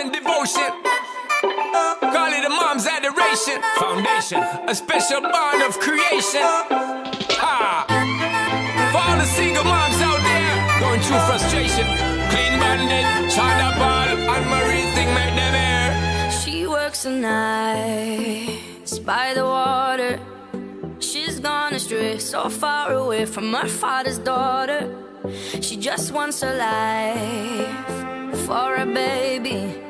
and devotion. Call it a mom's adoration. Foundation, a special bond of creation. Ha! For all the single moms out there going through frustration. Clean China ball, Anne-Marie thing them air. She works the nights by the water. She's gone astray, so far away from her father's daughter. She just wants a life for a baby.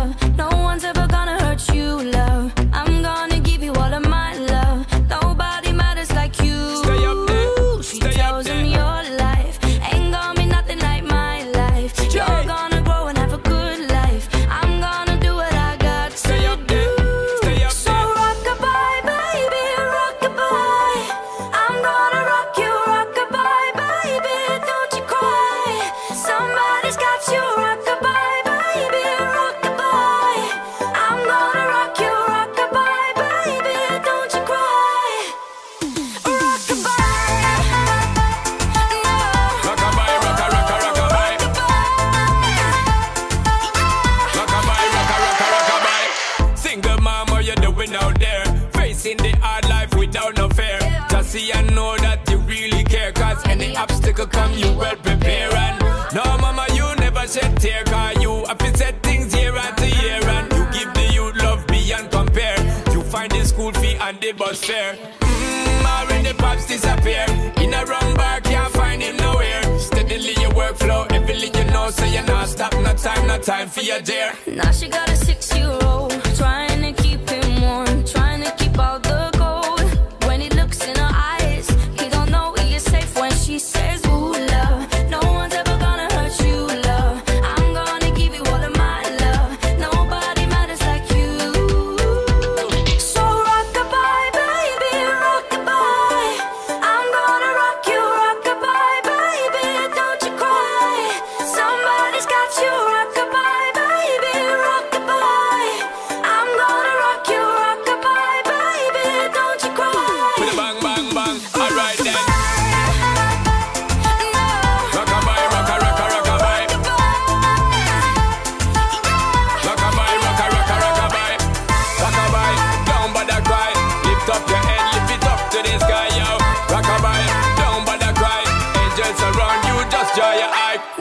mom, what you doing out there? Facing the hard life without no fear. Just see and know that you really care. Cause any obstacle come, you well prepare. And no, mama, you never shed tear. Cause you have been set things year after year. And you give the youth love beyond compare. You find the school fee and the bus fare. Mmm, already pops disappear. In a wrong bar, can't find him nowhere. Steadily your workflow, everything you know, so you're not stop, no time, no time for your dear. Now she got a six-year-old Trying